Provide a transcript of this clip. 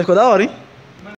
Ficou da hora, hein?